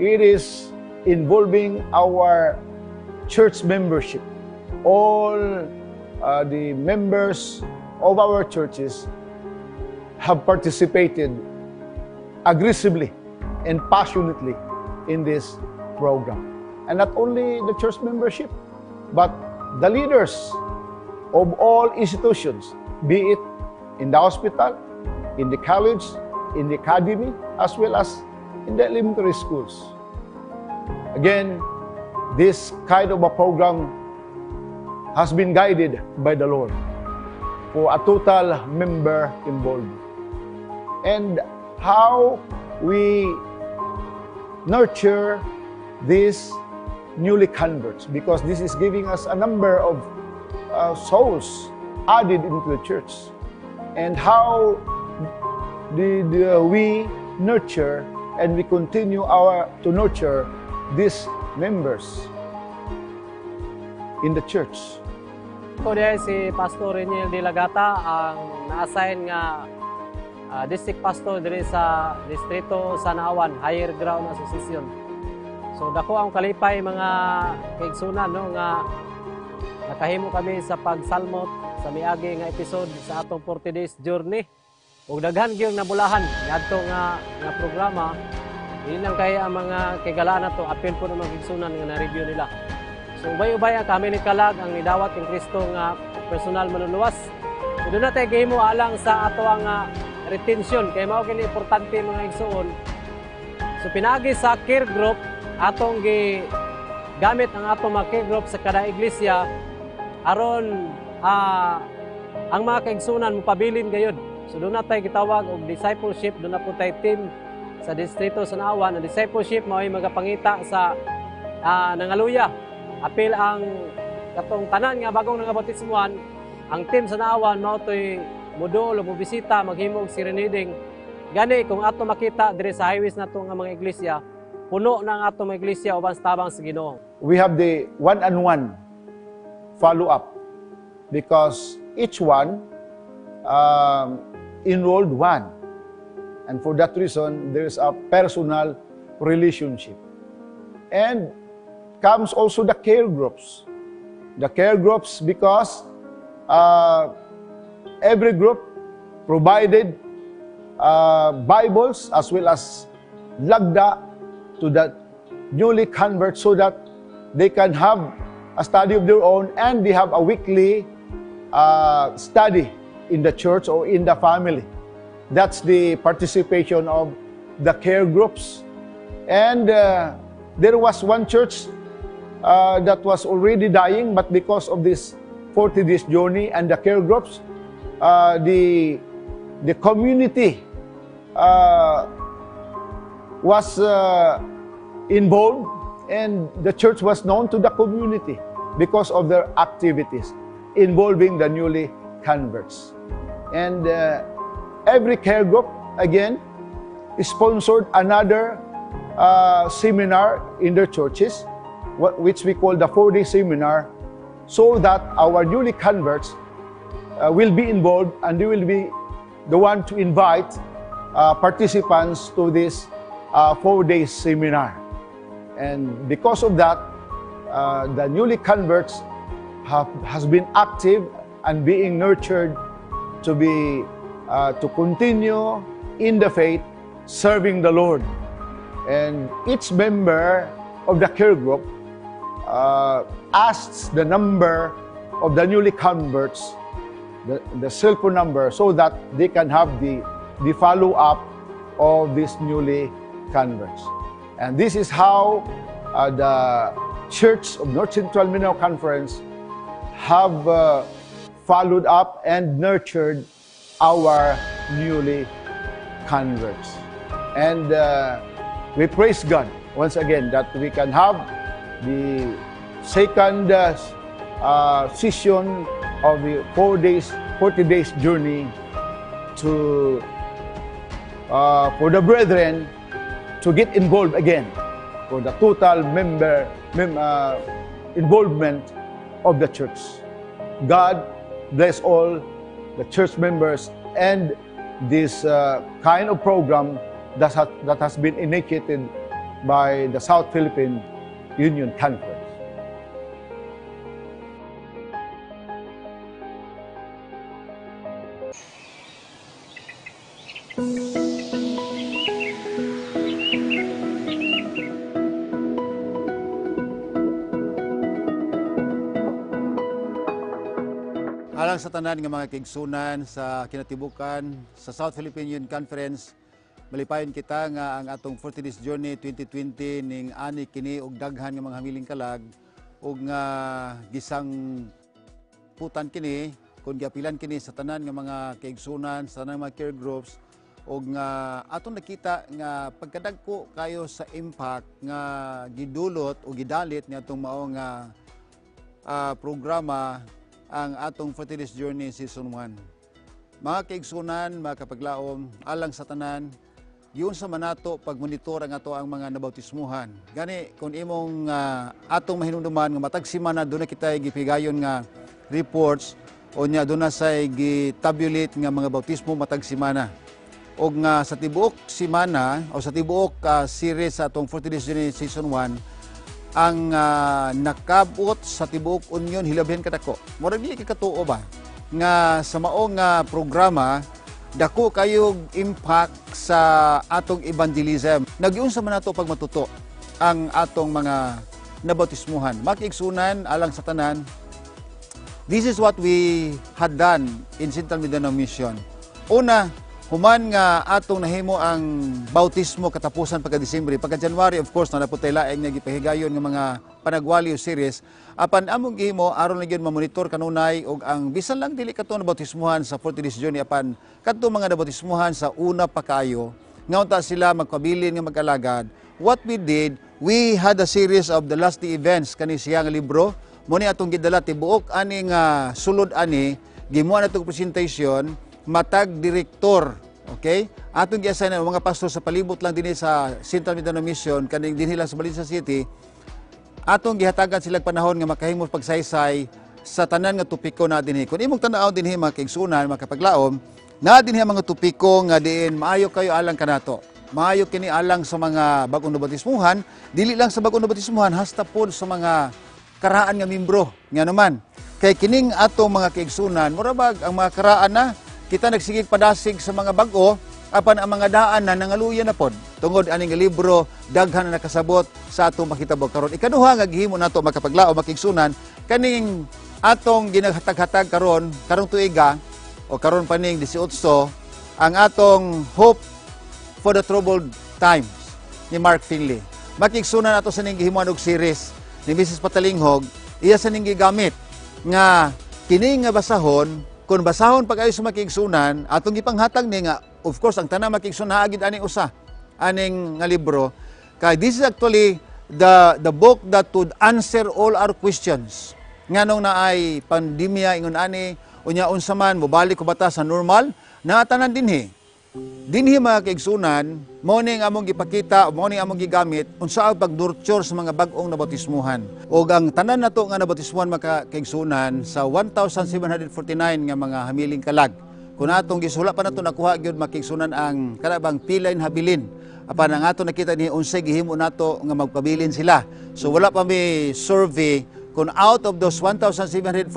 It is involving our church membership. All uh, the members of our churches have participated aggressively and passionately in this program. And not only the church membership, but the leaders of all institutions, be it in the hospital, in the college, in the academy, as well as in the elementary schools. Again, this kind of a program has been guided by the Lord for a total member involved. And how we nurture these newly converts, because this is giving us a number of uh, souls added into the church. And how did uh, we nurture and we continue our to nurture these members in the church. Din si Pastor Reniel de Lagata ang na-assign nga ah, district pastor diri sa distrito sa Naawan Higher Ground Association. So dako ang kalipay mga kaigsunan no nga nakahimo kami sa pagsalmot sa miagi nga episode sa atong 40 days journey. Ug daghan gyud nabulahan ngadto nga nga programa Dili lang kay ang mga kagalaan nato apil po ng mga kaigsunan nga na-review nila. So ubay-ubay ang kami ni kalag ang nidawat ng Kristo nga personal manluluwas. So, doon na tayo gihimo alang sa ato ang ah, retention kay mao kini importante mga igsuon. So pinagi sa care group atong gi gamit ang atong mga care group sa kada iglesia aron ah, ang mga kaigsunan mopabilin gayud. So doon na tayo gitawag og discipleship, doon na po tayo team sa distrito sa Naawan. Ang discipleship mao ay magapangita sa ah, nangaluya. Apil ang katong tanan nga bagong nangabatismuhan, ang team sa Naawan mao toy modul o mobisita maghimo og serenading. Gani kung ato makita diri sa highways nato nga mga iglesia, puno na ang ato mga iglesia uban tabang sa Ginoo. We have the one-on-one follow up because each one um, enrolled one. And for that reason, there's a personal relationship. And comes also the care groups. The care groups because uh, every group provided uh, Bibles as well as lagda to the newly converts so that they can have a study of their own and they have a weekly uh, study in the church or in the family. That's the participation of the care groups. And uh, there was one church uh, that was already dying, but because of this 40 days journey and the care groups, uh, the, the community uh, was uh, involved and the church was known to the community because of their activities involving the newly converts. And uh, every care group, again, sponsored another uh, seminar in their churches, which we call the four-day seminar, so that our newly converts uh, will be involved and they will be the one to invite uh, participants to this uh, four-day seminar. And because of that, uh, the newly converts have, has been active and being nurtured to be uh, to continue in the faith, serving the Lord. And each member of the care group uh, asks the number of the newly converts, the, the cell phone number, so that they can have the, the follow-up of these newly converts. And this is how uh, the Church of North Central Mindanao Conference have uh, followed up and nurtured our newly converts. And uh, we praise God once again that we can have the second uh, uh, session of the four days, 40 days journey to uh, for the brethren to get involved again for the total member mem, uh, involvement of the church. God bless all the church members and this uh, kind of program that, ha- that has been initiated by the South Philippine Union Conference. Tanan nga mga kaigsunan sa kinatibukan sa South Philippine Union Conference, malipayon kita nga ang atong 40 days journey 2020 ning ani kini og daghan nga mga hamiling kalag ug nga gisang putan kini kun giapilan kini sa tanan nga mga kaigsunan sa tanang mga care groups ug nga atong nakita nga pagkadagko kayo sa impact nga gidulot o gidalit ni atong mao nga ah, programa ang atong 40 Days Journey Season 1. Mga kaigsunan, mga kapaglaom, alang sa tanan, yun sa manato pagmonitor ang ato ang mga nabautismuhan. Gani, kung imong ah, atong mahinumduman nga matag simana doon na kita gipigayon nga reports o nya doon na sa gitabulate nga mga bautismo matag simana. O nga sa tibuok simana o sa tibuok ah, series sa atong 40 Days Journey Season 1, ang ah, nakabot sa tibuok union hilabhen kadako. Murag dili ka katuo ba nga sa maong nga programa dako kayog impact sa atong evangelism. Nagyun sa man nato pag matuto ang atong mga nabautismuhan. Makiigsunan alang sa tanan. This is what we had done in Central Mindanao Mission. Una, human nga atong nahimo ang bautismo katapusan pagka Disyembre. Pagka January, of course, na naputay laeng nga gipahigayon nga mga panagwali o series. Apan among gihimo aron lang gyud mamonitor kanunay og ang bisan lang dili kato na bautismuhan sa 40 days journey apan kadto mga nabautismuhan sa una pa kayo nga unta sila magpabilin nga mag-alagad. What we did, we had a series of the last day events kani siya libro. Muni atong gidala tibuok ani nga sulod ani gimuan atong presentation matag direktor Okay? Atong gi-assign ang mga pastor sa palibot lang dinhi sa Central Mindanao Mission kaning dinhi lang sa Balinsa City. Atong gihatagan sila panahon nga makahimo pagsaysay sa tanan nga tupiko na dinhi. Kung imong tanaw dinhi mga kaigsunan, mga kapaglaom, na dinhi mga tupiko nga diin maayo kayo alang kanato. Maayo kini alang sa mga bagong nabatismuhan, dili lang sa bagong nabatismuhan, hasta po sa mga karaan nga membro. Nga naman, kay kining atong mga kaigsunan, murabag ang mga karaan na, kita nagsigig padasig sa mga bago, apan ang mga daan na nangaluya na pod. Tungod aning libro, daghan na nakasabot sa atong makitabo karon. Ikaduha nga gihimo nato makapaglao makigsunan kaning atong ginaghatag-hatag karon karong tuiga o karon paning 18 ang atong hope for the troubled times ni Mark Finley. Makigsunan ato sa ning gihimuan og series ni Mrs. Patalinghog, iya sa ning gigamit nga kini nga basahon kung basahon pag ayo sa makigsunan atong gipanghatag ni nga of course ang tanan makigsunan agid aning usa aning nga libro. Kay this is actually the the book that would answer all our questions. Nganong naay pandemya ingon ani unya unsa man mobalik ko bata sa normal? Na tanan dinhi dinhi mga kaigsunan mao ning among gipakita mao ning among gigamit unsa ang pagdurture sa mga bag-ong nabatismuhan ug ang tanan nato nga nabatismuhan mga kaigsunan sa 1749 nga mga hamiling kalag. Kung atong gisula pa nato nakuha gyud makigsunan ang kanabang pilay habilin. Apan ang ato nakita ni unsay gihimo nato nga magpabilin sila. So wala pa may survey kung out of those 1,749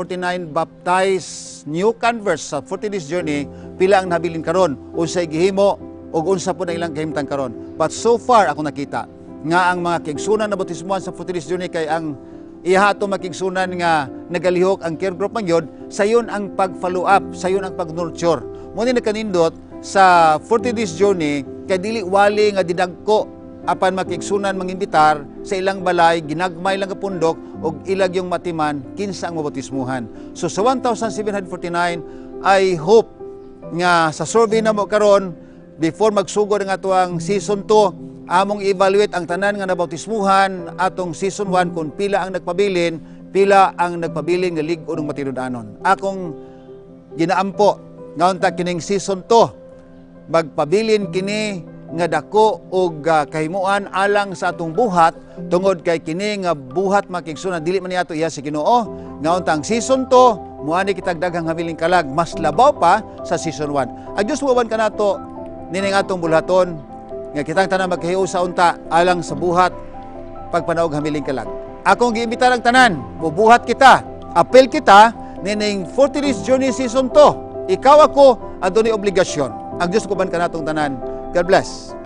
baptized new converts sa 40 days journey, pila ang nabilin karon unsay gihimo ug unsa po na ilang kahimtang karon. But so far ako nakita nga ang mga kigsunan na bautismuhan sa 40 days journey kay ang iha ato makigsunan nga nagalihok ang care group man yun, sayon ang pag-follow up, sayon ang pag-nurture. Muna nakanindot sa 40 days journey kay dili wali nga didagko apan makigsunan mangimbitar sa ilang balay ginagmay lang nga pundok ug ilag yung matiman kinsa ang mabautismuhan. So sa 1749 I hope nga sa survey na mo karon before magsugod ang atuang season 2 among evaluate ang tanan nga nabautismuhan atong season 1 kung pila ang nagpabilin pila ang nagpabilin nga lig-o ng matinud-anon. Akong ginaampo nga unta kining season 2 magpabilin kini nga dako og uh, kahimuan alang sa atong buhat tungod kay kini nga buhat makigsunan dili man niyato iya sa Ginoo. Nga untang season 2 muani kitag daghang habiling kalag. Mas labaw pa sa season 1 ang Dios wawan kanato nining atong bulhaton nga kitang tanan magkahiusa sa unta alang sa buhat pagpanaog hamiling kalag. Akong giimbita lang tanan bubuhat kita apel kita nining 40 days journey season 2 ikaw ako adunay obligasyon. Ang Dios kuban kanatong tanan God bless.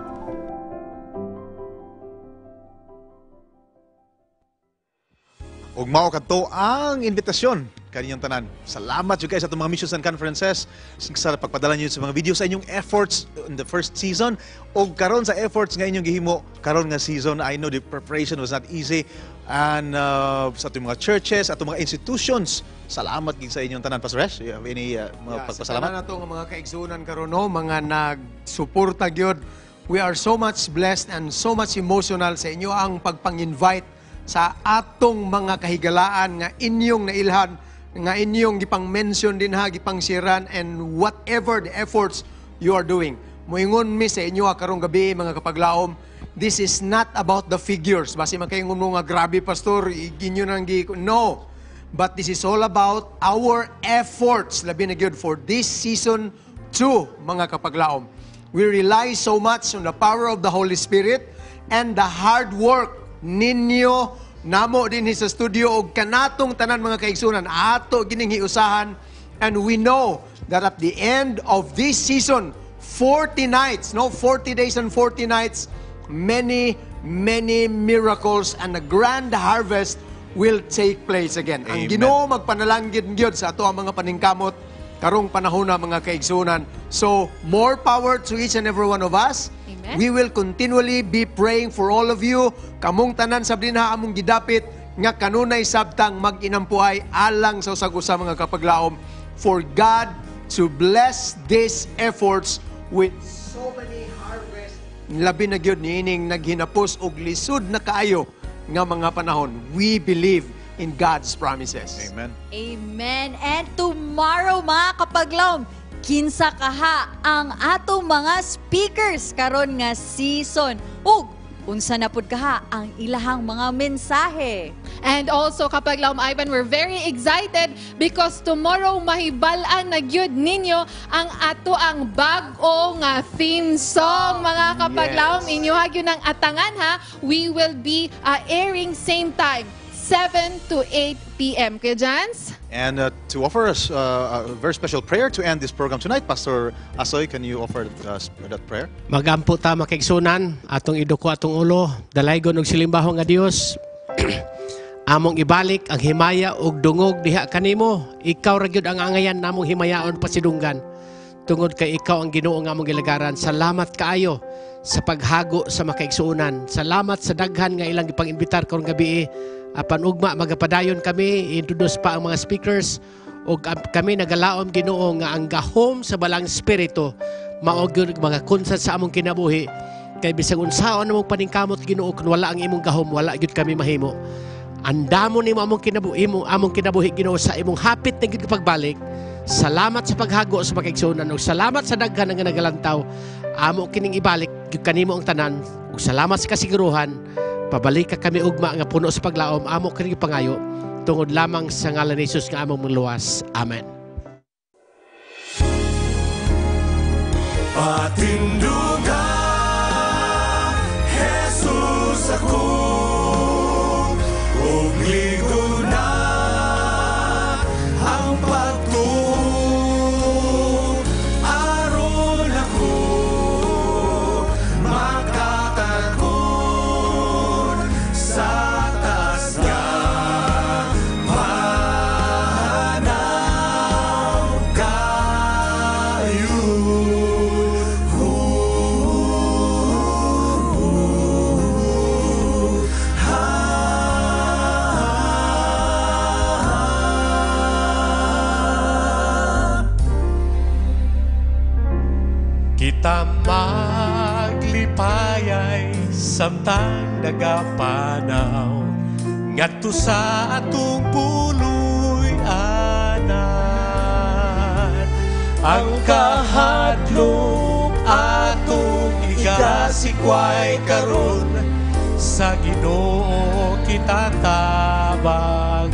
Ug mao kadto ang invitasyon kaninyong tanan. Salamat jud guys sa itong mga missions and conferences sa pagpadala niyo sa mga video sa inyong efforts in the first season ug karon sa efforts nga inyong gihimo karon nga season I know the preparation was not easy and uh, sa itong mga churches at mga institutions salamat gid sa inyong tanan Pastor Resh you have any uh, mga Yeah, pagpasalamat Sa nato nga mga kaigsunan karon no, mga nagsuporta gyud. We are so much blessed and so much emotional sa inyo ang pagpang-invite sa atong mga kahigalaan nga inyong nailhan nga inyong gipang mention din ha gipang siran and whatever the efforts you are doing. Moingon mi sa inyo karong gabi mga kapaglaom, this is not about the figures. Basi man kayong mo nga grabe pastor, inyo nang gi no. But this is all about our efforts, labi na gyud for this season 2, mga kapaglaom. We rely so much on the power of the Holy Spirit and the hard work ninyo. Namo din sa studio og kanatong tanan mga kaigsunan. Ato gining hiusahan. And we know that at the end of this season 40 nights no 40 days and 40 nights many many miracles and a grand harvest will take place again. Ang Amen. Ginoo magpanalanggid gyud sa ato ang mga paningkamot karong panahon na mga kaigsunan. So, more power to each and every one of us. Amen. We will continually be praying for all of you. Kamong tanan sa dinha among gidapit nga kanunay sabtang mag-inampuhay alang sa usag-usa mga kapaglaom for God to bless these efforts with so many harvests. Labi na gyud niining naghinapos og lisod na kaayo nga mga panahon. We believe in God's promises. Amen. Amen. And tomorrow mga kapaglaom, kinsa kaha ang atong mga speakers karon nga season. Ug unsa na pud kaha ang ilahang mga mensahe. And also, kapag Laom Ivan, we're very excited because tomorrow mahibalaan na gyud ninyo ang ato ang bag-o nga theme song. Mga kapag Yes. Laom, inyuha gyud ng atangan ha. We will be uh, airing same time, 7 to 8 p.m. Kuya Jans? And uh, to offer us uh, a very special prayer to end this program tonight, Pastor Asoy, can you offer uh, that prayer? Magampo ta makigsunan atong iduko atong ulo dalaygon og silimbaho nga Dios among ibalik ang himaya ug dungog diha kanimo ikaw ra gyud ang angayan namong himayaon pasidunggan tungod kay ikaw ang Ginoo nga among gilagaran salamat kaayo sa paghago sa makaigsuunan salamat sa daghan nga ilang gipang-imbitar karong gabi apan ugma magapadayon kami introduce pa ang mga speakers. Am- kami nagalaom Ginoo nga ang gahom sa balang espiritu. Mao mga konsat sa among kinabuhi. Kay bisag unsaon among paningkamot Ginoo kun wala ang imong gahom wala gyud kami mahimo. Andamo nimo among kinabuhi mo among kinabuhi Ginoo sa imong hapit na pagbalik. Salamat sa paghago sa pagkaigsunan ug salamat sa daghan nga nagalantaw. Amo kining ibalik gyud kanimo ang tanan. Ug salamat sa kasiguruhan pabalik ka kami ugma nga puno sa paglaom. Amo kining pangayo. Tungod lamang sa ngalan ni Jesus nga among muluwas amen. Patindugan, Jesus ako. Ug Kita maglipayay samtang nagapanaw ngadto sa atong puloy anan. Ang kahadlok atong igasikway karon sa Ginoo kita tabang